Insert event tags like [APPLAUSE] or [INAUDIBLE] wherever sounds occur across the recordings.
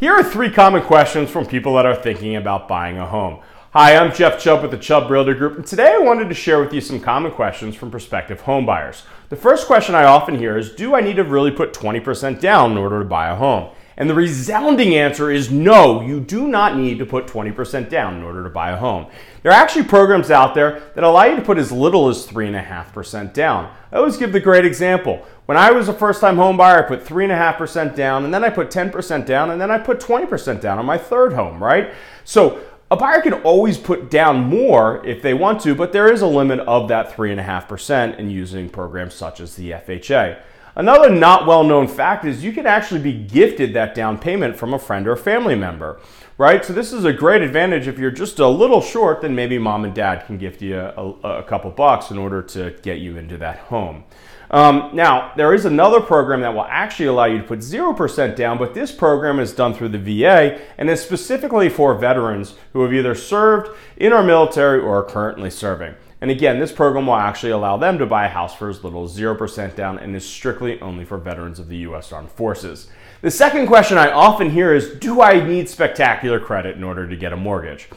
Here are three common questions from people that are thinking about buying a home. Hi, I'm Jeff Chubb with the Chubb Realty Group, and today I wanted to share with you some common questions from prospective home buyers. The first question I often hear is Do I need to really put 20% down in order to buy a home? And the resounding answer is no, you do not need to put 20% down in order to buy a home. There are actually programs out there that allow you to put as little as 3.5% down. I always give the great example. When I was a first time home buyer, I put 3.5% down, and then I put 10% down, and then I put 20% down on my third home, right? So a buyer can always put down more if they want to, but there is a limit of that 3.5% in using programs such as the FHA. Another not well known fact is you can actually be gifted that down payment from a friend or family member, right? So this is a great advantage if you're just a little short, then maybe mom and dad can gift you a, a couple bucks in order to get you into that home. Um, now, there is another program that will actually allow you to put 0% down, but this program is done through the VA and is specifically for veterans who have either served in our military or are currently serving. And again, this program will actually allow them to buy a house for as little as 0% down and is strictly only for veterans of the U.S. Armed Forces. The second question I often hear is Do I need spectacular credit in order to get a mortgage?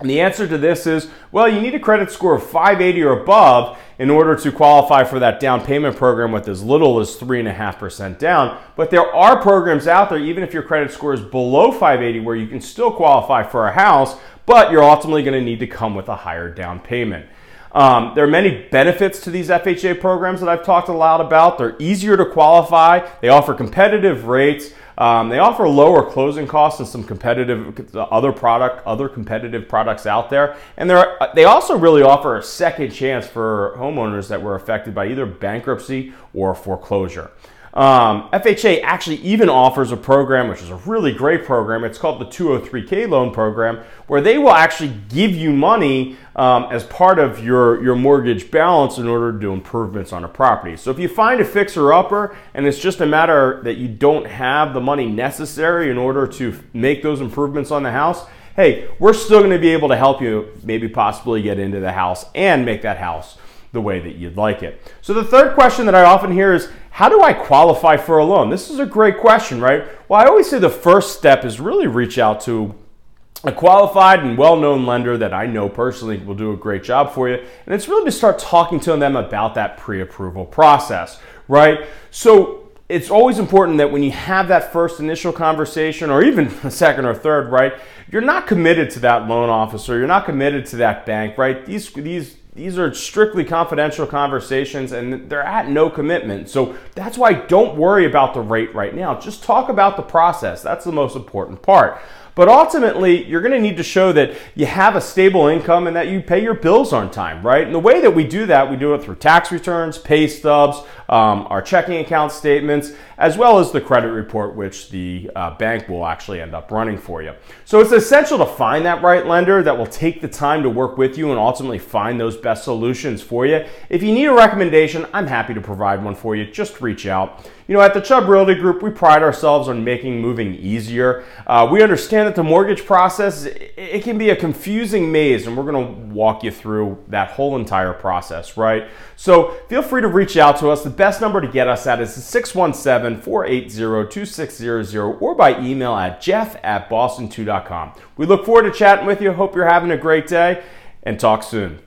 And the answer to this is well, you need a credit score of 580 or above in order to qualify for that down payment program with as little as 3.5% down. But there are programs out there, even if your credit score is below 580, where you can still qualify for a house, but you're ultimately going to need to come with a higher down payment. Um, there are many benefits to these FHA programs that I've talked a lot about. They're easier to qualify, they offer competitive rates. Um, they offer lower closing costs than some competitive other product, other competitive products out there, and they also really offer a second chance for homeowners that were affected by either bankruptcy or foreclosure. Um, FHA actually even offers a program, which is a really great program. It's called the 203K loan program, where they will actually give you money um, as part of your, your mortgage balance in order to do improvements on a property. So if you find a fixer upper and it's just a matter that you don't have the money necessary in order to make those improvements on the house, hey, we're still going to be able to help you maybe possibly get into the house and make that house the way that you'd like it. So the third question that I often hear is, how do I qualify for a loan? This is a great question, right? Well, I always say the first step is really reach out to a qualified and well-known lender that I know personally will do a great job for you. And it's really to start talking to them about that pre-approval process, right? So it's always important that when you have that first initial conversation or even [LAUGHS] a second or third, right? You're not committed to that loan officer, you're not committed to that bank, right? These these these are strictly confidential conversations and they're at no commitment. So that's why don't worry about the rate right now. Just talk about the process. That's the most important part. But ultimately, you're going to need to show that you have a stable income and that you pay your bills on time, right? And the way that we do that, we do it through tax returns, pay stubs, um, our checking account statements, as well as the credit report, which the uh, bank will actually end up running for you. So it's essential to find that right lender that will take the time to work with you and ultimately find those best solutions for you. If you need a recommendation, I'm happy to provide one for you. Just reach out. You know, at the Chubb Realty Group, we pride ourselves on making moving easier. Uh, we understand that the mortgage process, it can be a confusing maze, and we're going to walk you through that whole entire process, right? So feel free to reach out to us. The best number to get us at is 617 480 2600 or by email at jeff at boston2.com. We look forward to chatting with you. Hope you're having a great day and talk soon.